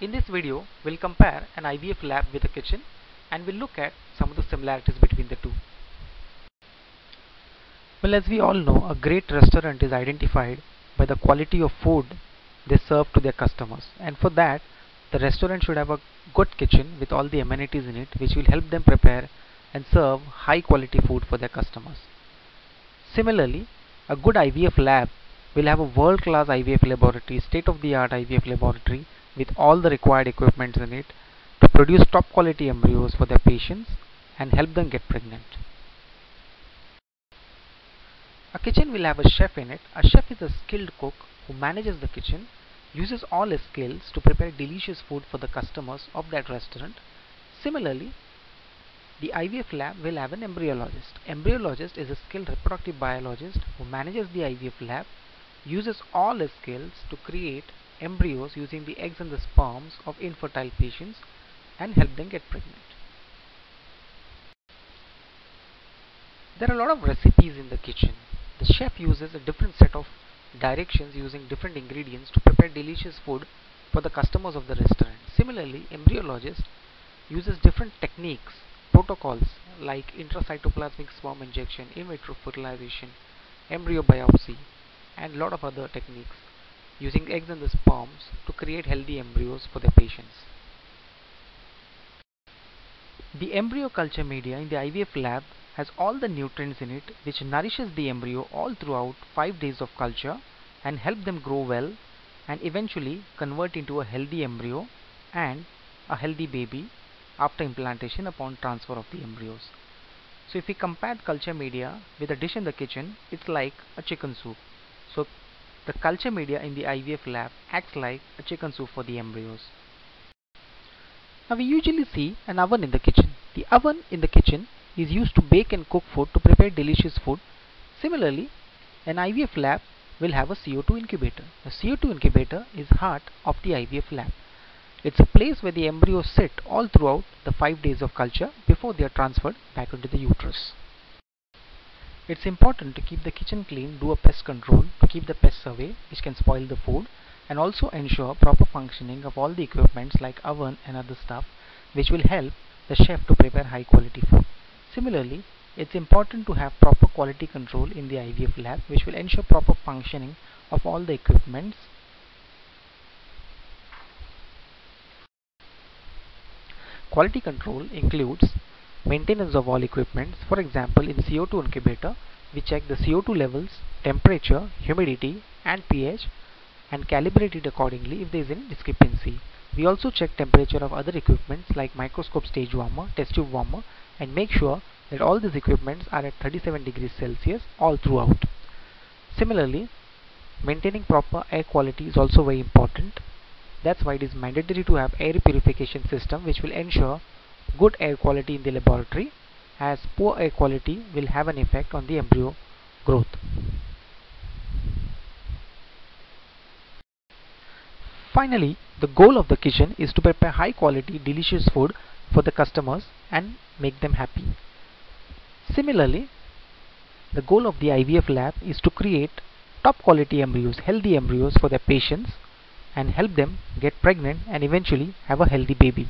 In this video, we'll compare an IVF lab with a kitchen and we'll look at some of the similarities between the two. Well, as we all know, a great restaurant is identified by the quality of food they serve to their customers and for that, the restaurant should have a good kitchen with all the amenities in it which will help them prepare and serve high quality food for their customers. Similarly, a good IVF lab will have a world-class IVF laboratory, state-of-the-art IVF laboratory with all the required equipment in it to produce top quality embryos for their patients and help them get pregnant. A kitchen will have a chef in it. A chef is a skilled cook who manages the kitchen, uses all his skills to prepare delicious food for the customers of that restaurant. Similarly, the IVF lab will have an embryologist. Embryologist is a skilled reproductive biologist who manages the IVF lab, uses all his skills to create embryos using the eggs and the sperms of infertile patients and help them get pregnant. There are a lot of recipes in the kitchen. The chef uses a different set of directions using different ingredients to prepare delicious food for the customers of the restaurant. Similarly, embryologist uses different techniques, protocols like intracytoplasmic sperm injection, in vitro fertilization, embryo biopsy and lot of other techniques using eggs and the sperms to create healthy embryos for their patients. The embryo culture media in the IVF lab has all the nutrients in it which nourishes the embryo all throughout 5 days of culture and help them grow well and eventually convert into a healthy embryo and a healthy baby after implantation upon transfer of the embryos. So if we compare culture media with a dish in the kitchen, it's like a chicken soup. So the culture media in the IVF lab acts like a chicken soup for the embryos. Now we usually see an oven in the kitchen. The oven in the kitchen is used to bake and cook food to prepare delicious food. Similarly, an IVF lab will have a CO2 incubator. The CO2 incubator is heart of the IVF lab. It's a place where the embryos sit all throughout the 5 days of culture before they are transferred back into the uterus. It's important to keep the kitchen clean, do a pest control to keep the pests away which can spoil the food and also ensure proper functioning of all the equipments like oven and other stuff which will help the chef to prepare high quality food. Similarly, it's important to have proper quality control in the IVF lab which will ensure proper functioning of all the equipments. Quality control includes Maintenance of all equipment. For example, in CO2 incubator, we check the CO2 levels, temperature, humidity and pH and calibrate it accordingly if there is any discrepancy. We also check temperature of other equipments like microscope stage warmer, test tube warmer and make sure that all these equipments are at 37 degrees Celsius all throughout. Similarly, maintaining proper air quality is also very important. That's why it is mandatory to have air purification system which will ensure good air quality in the laboratory as poor air quality will have an effect on the embryo growth. Finally, the goal of the kitchen is to prepare high quality delicious food for the customers and make them happy. Similarly, the goal of the IVF lab is to create top quality embryos, healthy embryos for their patients and help them get pregnant and eventually have a healthy baby.